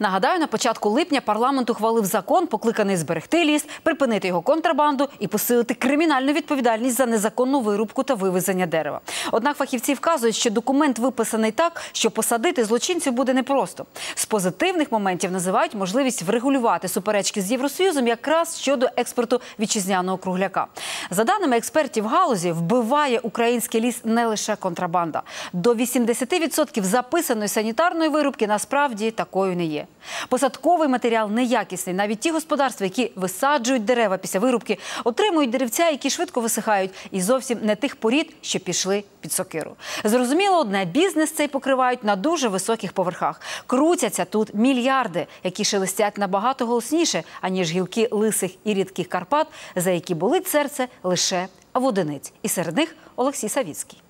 Нагадаю, на початку липня парламент ухвалив закон, покликаний зберегти ліс, припинити його контрабанду і посилити кримінальну відповідальність за незаконну вирубку та вивезення дерева. Однак фахівці вказують, що документ виписаний так, що посадити злочинців буде непросто. З позитивних моментів називають можливість врегулювати суперечки з Євросоюзом якраз щодо експорту вітчизняного кругляка. За даними експертів галузі, вбиває український ліс не лише контрабанда. До 80% записаної санітарної вирубки насправді такою не є. Посадковий матеріал неякісний. Навіть ті господарства, які висаджують дерева після вирубки, отримують деревця, які швидко висихають, і зовсім не тих порід, що пішли під сокиру. Зрозуміло, одне бізнес цей покривають на дуже високих поверхах. Крутяться тут мільярди, які шелестять набагато голосніше, аніж гілки лисих і рідких Карпат, за які болить серце лише в одиниць. І серед них Олексій Савіцький.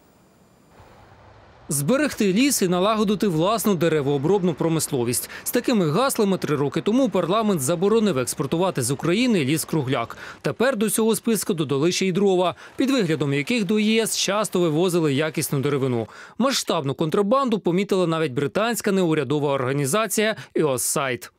Зберегти ліс і налагодити власну деревообробну промисловість. З такими гаслами три роки тому парламент заборонив експортувати з України ліс-кругляк. Тепер до цього списку додали ще й дрова, під виглядом яких до ЄС часто вивозили якісну деревину. Масштабну контрабанду помітила навіть британська неурядова організація «Іоссайт».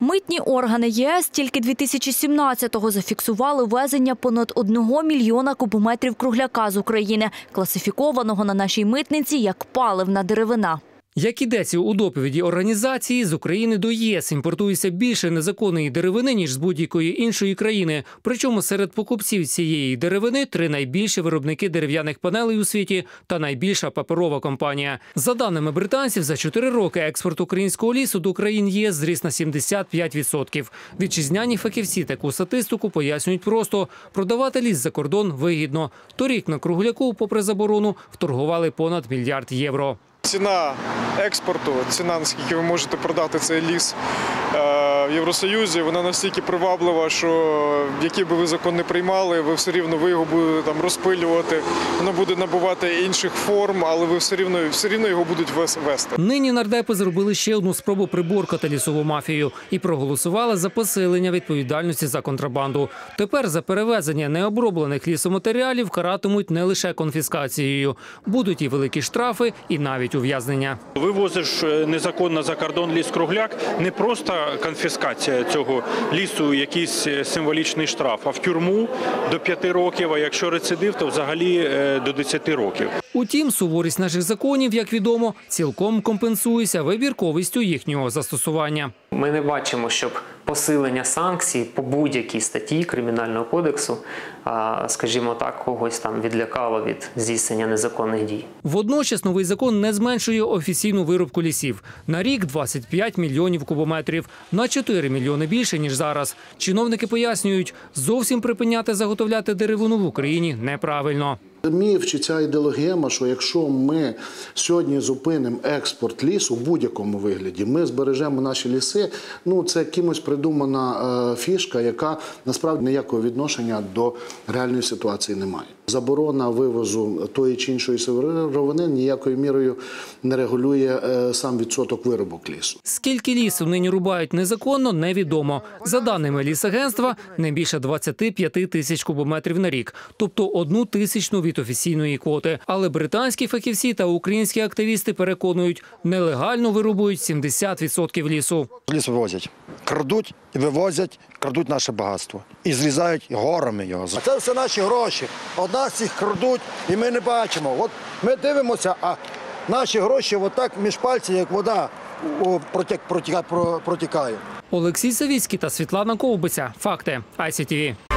Митні органи ЄС тільки 2017-го зафіксували везення понад 1 мільйона кубометрів кругляка з України, класифікованого на нашій митниці як паливна деревина. Як ідеться у доповіді організації, з України до ЄС імпортується більше незаконної деревини, ніж з будь-якої іншої країни. Причому серед покупців цієї деревини три найбільші виробники дерев'яних панелей у світі та найбільша паперова компанія. За даними британців, за чотири роки експорт українського лісу до країн ЄС зріс на 75%. Вітчизняні фахівці таку статистику пояснюють просто: продавати ліс за кордон вигідно. Торік на кругляку, попри заборону, вторгували понад мільярд євро. Ціна експорту, ціна наскільки ви можете продати цей ліс е, в Євросоюзі, вона настільки приваблива, що який би ви закон не приймали, ви все рівно ви його будете там розпилювати, воно буде набувати інших форм, але ви все рівно все рівно його будуть вес- вести. Нині нардепи зробили ще одну спробу приборкати лісову мафію і проголосували за посилення відповідальності за контрабанду. Тепер за перевезення необроблених лісоматеріалів каратимуть не лише конфіскацією, будуть і великі штрафи, і навіть ув'язнення. Вивозиш е, незаконно за кордон ліс-кругляк, не просто конфіскація цього лісу, якийсь е, символічний штраф, а в тюрму до 5 років, а якщо рецидив, то взагалі е, до 10 років. Утім, суворість наших законів, як відомо, цілком компенсується вибірковістю їхнього застосування. Ми не бачимо, щоб посилення санкцій по будь-якій статті кримінального кодексу, скажімо так, когось там відлякало від здійснення незаконних дій. Водночас новий закон не зменшує офіційну вирубку лісів. На рік 25 мільйонів кубометрів, на 4 мільйони більше, ніж зараз. Чиновники пояснюють, зовсім припиняти заготовляти деревину в Україні неправильно. Міф чи ця ідеологема, що якщо ми сьогодні зупинимо експорт лісу в будь-якому вигляді, ми збережемо наші ліси. Ну це кимось придумана е, фішка, яка насправді ніякого відношення до реальної ситуації не має. Заборона вивозу тої чи іншої сировини ніякою мірою не регулює е, сам відсоток виробок лісу. Скільки лісу нині рубають незаконно, невідомо. За даними лісагентства, не більше 25 тисяч кубометрів на рік, тобто одну тисячну від офіційної квоти. Але британські фахівці та українські активісти переконують, нелегально вирубують 70% лісу. Ліс вивозять, крадуть і вивозять, крадуть наше багатство. І зрізають горами його. А це все наші гроші. Од нас їх крадуть, і ми не бачимо. От ми дивимося, а наші гроші отак між пальців, як вода протікає. Олексій Савіцький та Світлана Ковбиця. Факти ICTV.